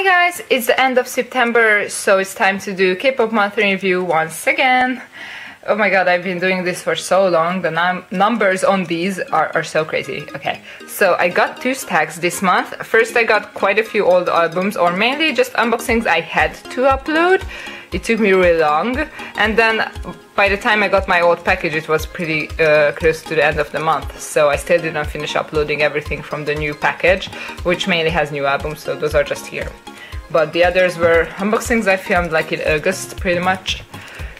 Hi guys, it's the end of September, so it's time to do K-pop monthly review once again. Oh my god, I've been doing this for so long, the num numbers on these are, are so crazy. Okay, so I got two stacks this month. First I got quite a few old albums, or mainly just unboxings I had to upload. It took me really long, and then by the time I got my old package it was pretty uh, close to the end of the month, so I still didn't finish uploading everything from the new package, which mainly has new albums, so those are just here. But the others were unboxings I filmed like in August pretty much.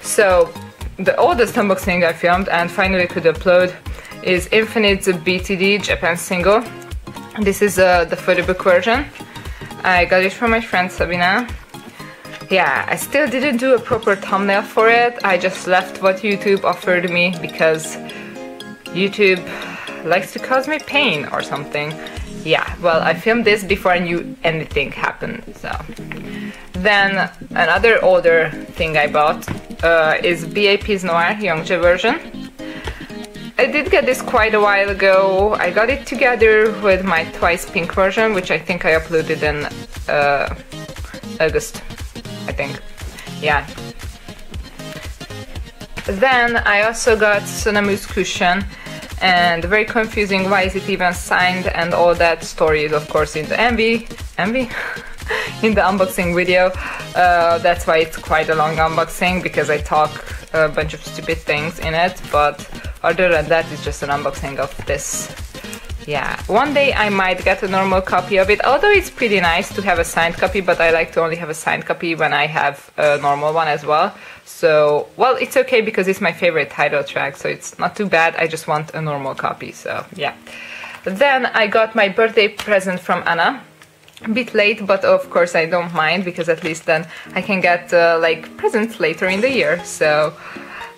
So the oldest unboxing I filmed and finally could upload is Infinite's BTD Japan single. This is uh, the photobook version. I got it from my friend Sabina. Yeah, I still didn't do a proper thumbnail for it. I just left what YouTube offered me because YouTube likes to cause me pain or something. Yeah, well, I filmed this before I knew anything happened, so. Then another older thing I bought uh, is BAP's Noir Youngjae version. I did get this quite a while ago. I got it together with my Twice Pink version, which I think I uploaded in uh, August, I think. Yeah. Then I also got Sonamoo's cushion and very confusing why is it even signed and all that story is of course in the MV, MV? in the unboxing video. Uh, that's why it's quite a long unboxing because I talk a bunch of stupid things in it, but other than that, it's just an unboxing of this. Yeah, one day I might get a normal copy of it, although it's pretty nice to have a signed copy, but I like to only have a signed copy when I have a normal one as well. So, well, it's okay because it's my favorite title track, so it's not too bad. I just want a normal copy, so yeah. Then I got my birthday present from Anna a bit late, but of course I don't mind because at least then I can get uh, like presents later in the year. So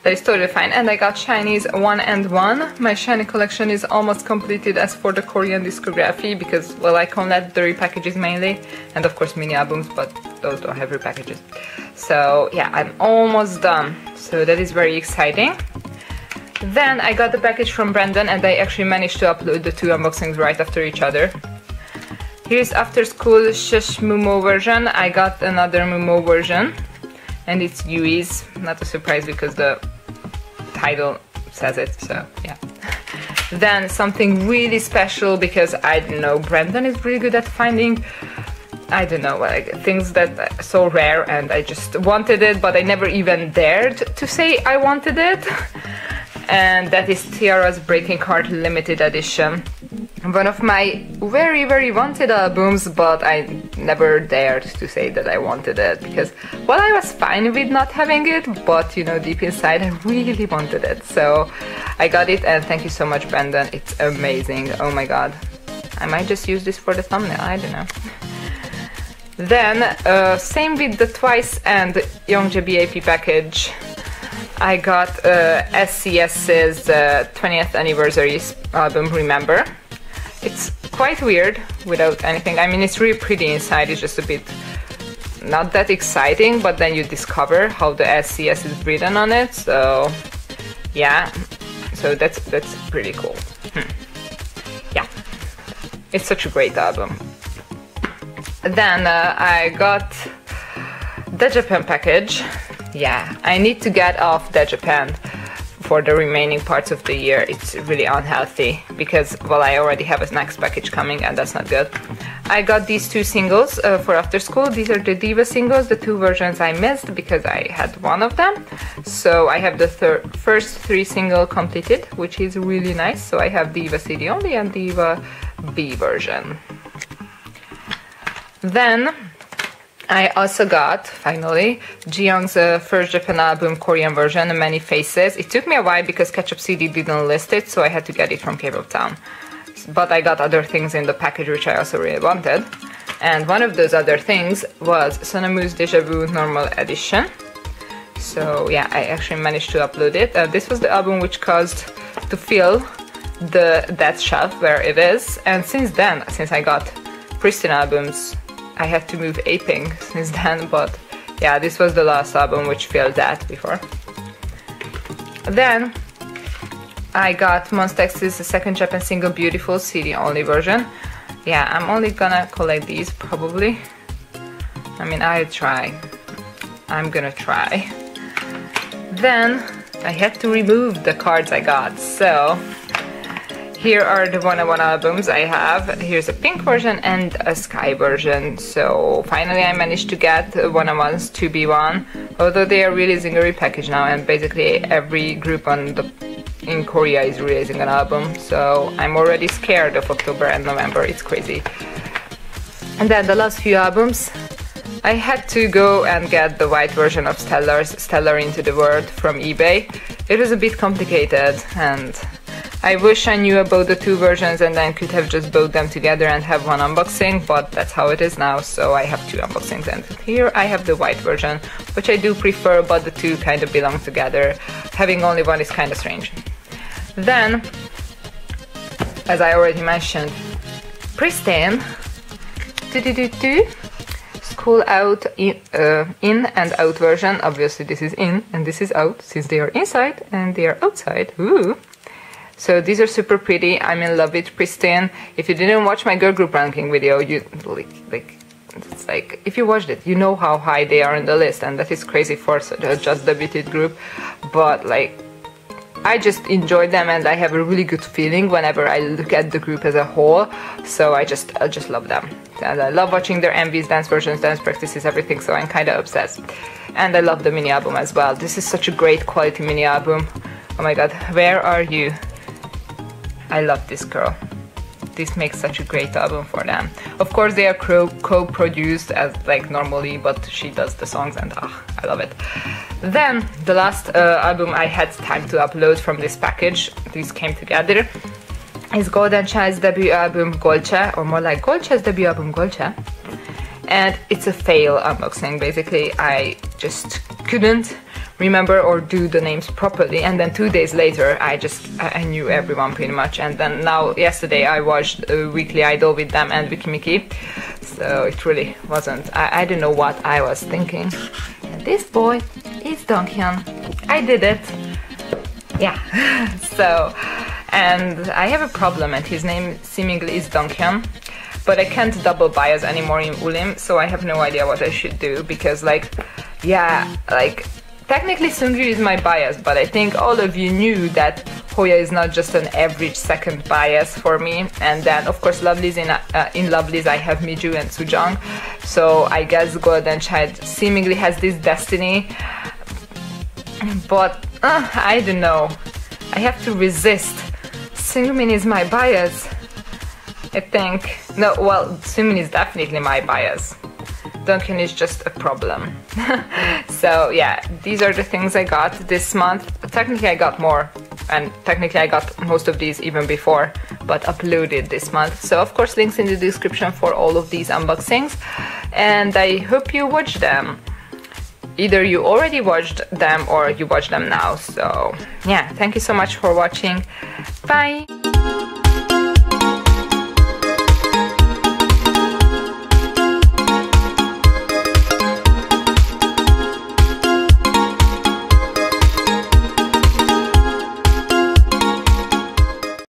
that is totally fine. And I got SHINee's One and One. My SHINee collection is almost completed as for the Korean discography because, well, I collect the repackages mainly, and of course mini albums, but those don't have repackages. So yeah, I'm almost done. So that is very exciting. Then I got the package from Brandon and I actually managed to upload the two unboxings right after each other. Here's after school Shush Mumo version. I got another Mumo version and it's UEE's. Not a surprise because the title says it, so yeah. then something really special because I don't know, Brandon is really good at finding I don't know, like things that are so rare and I just wanted it but I never even dared to say I wanted it. and that is T-ara's Breaking Heart limited edition one of my very very wanted albums but I never dared to say that I wanted it because well I was fine with not having it but you know deep inside I really wanted it. So I got it and thank you so much Brandon. It's amazing. Oh my god. I might just use this for the thumbnail. I don't know. Then uh, same with the Twice and Youngjae BAP package. I got uh, S.E.S.'s uh, 20th anniversary album Remember it's quite weird without anything. I mean, it's really pretty inside. It's just a bit not that exciting, but then you discover how the S.E.S. is written on it. So yeah, so that's that's pretty cool. Hmm. Yeah, it's such a great album. Then uh, I got the Japan package. Yeah, I need to get off the Japan for the remaining parts of the year it's really unhealthy because well I already have a next package coming and that's not good. I got these two singles uh, for after school. These are the Diva singles, the two versions I missed because I had one of them. So I have the first three single completed, which is really nice. So I have Diva CD only and Diva B version. Then I also got, finally, Jiyoung's uh, first Japan album Korean version, Many Faces. It took me a while because Catchop CD didn't list it, so I had to get it from K-pop Town. But I got other things in the package which I also really wanted. And one of those other things was Sonamoo's Deja Vu Normal Edition. So yeah, I actually managed to upload it. Uh, this was the album which caused to fill the that shelf where it is. And since then, since I got Pristin albums I had to move Apink since then, but yeah, this was the last album which filled that before. Then I got Monsta X's second Japan single Beautiful CD only version. Yeah, I'm only gonna collect these probably. I mean, I try. I'm gonna try. Then I had to remove the cards I got, so here are the Wanna One albums I have. Here's a pink version and a sky version. So finally I managed to get Wanna One's 2B1, although they are releasing a repackage now and basically every group on the in Korea is releasing an album. So I'm already scared of October and November. It's crazy. And then the last few albums, I had to go and get the white version of Stellar's Stellar Into the World from eBay. It was a bit complicated and I wish I knew about the two versions and then could have just bought them together and have one unboxing, but that's how it is now, so I have two unboxings. And here I have the white version, which I do prefer, but the two kind of belong together. Having only one is kind of strange. Then, as I already mentioned, Pristin, do do do do, school out in, uh, in and out version. Obviously, this is in and this is out since they are inside and they are outside. Ooh. So these are super pretty. I'm in love with Pristin. If you didn't watch my girl group ranking video, you like, like it's like if you watched it, you know how high they are in the list, and that is crazy for just debuted group. But like, I just enjoy them, and I have a really good feeling whenever I look at the group as a whole. So I just I just love them, and I love watching their MVs, dance versions, dance practices, everything. So I'm kind of obsessed, and I love the mini album as well. This is such a great quality mini album. Oh my god, where are you? I love this girl. This makes such a great album for them. Of course, they are co-produced as like normally, but she does the songs and ah, I love it. Then the last uh, album I had time to upload from this package, these came together, is Golden Child's debut album GolCha, or more like GolCha's debut album Golce. And it's a fail unboxing, basically. I just couldn't remember or do the names properly and then two days later I just I knew everyone pretty much. And then now yesterday I watched Weekly Idol with them and Weki Meki so it really wasn't I, I don't know what I was thinking. And this boy is Donghyun I did it. Yeah. So and I have a problem and his name seemingly is Donghyun but I can't double bias anymore in Woollim so I have no idea what I should do because like yeah like Technically Seungri is my bias, but I think all of you knew that Hoya is not just an average second bias for me. And then of course Lovelyz in, uh, in Lovelyz I have Miju and Sujeong. So I guess Golden Child seemingly has this destiny. But uh, I don't know. I have to resist. Seungmin is my bias. I think. No, well, Seungmin is definitely my bias. Duncan is just a problem. so yeah, these are the things I got this month. Technically I got more and technically I got most of these even before, but uploaded this month. So of course links in the description for all of these unboxings and I hope you watch them. Either you already watched them or you watch them now. So yeah, thank you so much for watching. Bye!